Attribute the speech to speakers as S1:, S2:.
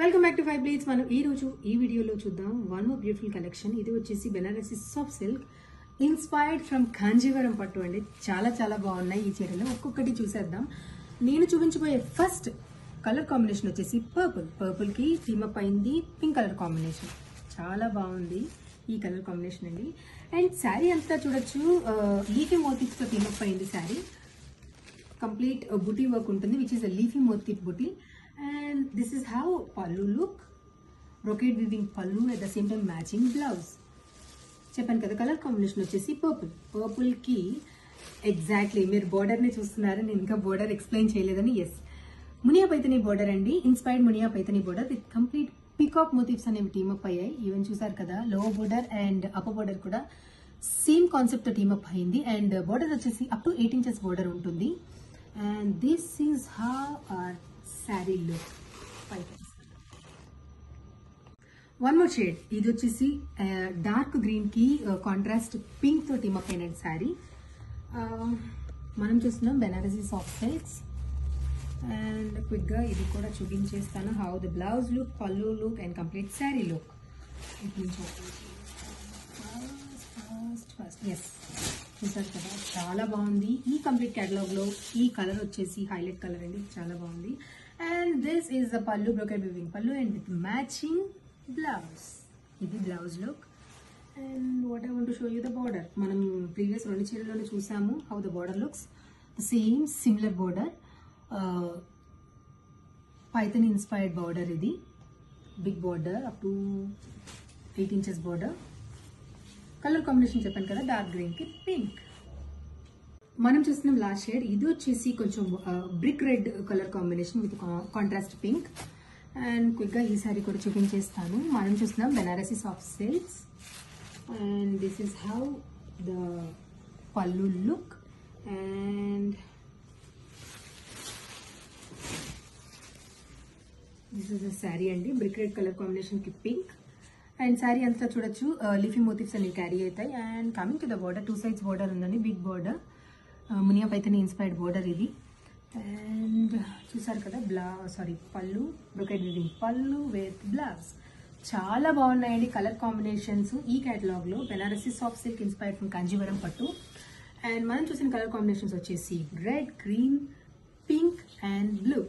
S1: Welcome back to five please మనం ఈ రోజు ఈ వీడియోలో చూద్దాం. వన్ మోర్ బ్యూటిఫుల్ కలెక్షన్ ఇది వచ్చేసి Banarasi soft silk inspired from Kanjeevaram పట్టు అండి. చాలా చాలా బాగున్నాయి ఈ చీరలు. ఒక్కొక్కటి చూసేద్దాం. నేను చూపించబోయే ఫస్ట్ కలర్ కాంబినేషన్ వచ్చేసి పర్పుల్ పర్పుల్కి అప్ అయింది. పింక్ కలర్ కాంబినేషన్ చాలా బాగుంది ఈ కలర్ కాంబినేషన్ అండి. అండ్ శారీ అంతా చూడొచ్చు. లీఫీ మోతిక్స్తో తో అయింది శారీ కంప్లీట్ బుటీ వర్క్ ఉంటుంది which is a leafy motif buti and this is how pallu look brocade weaving pallu at the same time matching blouse. చెప్పాను కదా కలర్ కాంబినేషన్ వచ్చేసి పర్పుల్ పర్పుల్కి ఎగ్జాక్ట్లీ మీరు బోర్డర్ని చూస్తున్నారని చూస్తున్నారు నేను ఇంకా బోర్డర్ ఎక్స్ప్లెయిన్ చేయలేదని ఎస్ మునియా పైతని బోర్డర్ అండి. Inspired Muniya Paithani border with complete peacock motifs అనేవి టీమప్ అయ్యాయి. ఈవెన్ చూసారు కదా lower border and upper border కూడా సేమ్ కాన్సెప్ట్తో టీమప్ అయింది. అండ్ బోర్డర్ వచ్చేసి up to eight inches border ఉంటుంది. And this is how our sari look one more shade ఇది వచ్చేసి డార్క్ గ్రీన్కి కాంట్రాస్ట్ పింక్ తోటి టీమప్ శారీ. మనం చూస్తున్నాం బెనారసీ సాఫ్ట్ సిల్క్స్ అండ్ క్విక్గా ఇది కూడా చూపించేస్తాను how the blouse look pallu look and complete sari look first first yes చూసారు కదా? చాలా బాగుంది. ఈ కంప్లీట్ కేటలాగ్లో ఈ కలర్ వచ్చేసి హైలైట్ కలర్ అండి. చాలా బాగుంది. And this is the pallu brocade weaving pallu and with matching blouse ఇది blouse look and what I want to show you the border మనం ప్రీవియస్ రెండు చీరలోనే చూసాము how the border looks same similar border Paithani inspired border ఇది. Big border up to eight inches border colour combination చెప్పాను కదా dark గ్రీన్కి pink. మనం చూస్తున్నాం లాస్ట్ షేడ్ ఇది వచ్చేసి కొంచెం brick red colour combination with contrast pink. And క్విక్గా ఈ సారీ కూడా చూపించేస్తాను. మనం చూస్తున్నాం Banarasi soft silks. And this is how the pallu look. And this is a sari అండి బ్రిక్ రెడ్ కలర్ కాంబినేషన్కి పింక్. అండ్ శారీ అంతా చూడొచ్చు. లిఫీ మోటివ్స్ అన్ని క్యారీ అవుతాయి. And coming to the border two sides border ఉందండి big border Muniya Paithani inspired border ఇది. And చూసారు కదా బ్లా sari pallu brocade weaving pallu with blouse చాలా బాగున్నాయండి కలర్ కాంబినేషన్స్ ఈ క్యాటలాగ్లో Banarasi soft silk inspired from Kanjeevaram పట్టు and మనం చూసిన కలర్ కాంబినేషన్స్ వచ్చేసి red green pink and blue